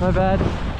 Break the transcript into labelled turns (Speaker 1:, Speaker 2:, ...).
Speaker 1: My bad.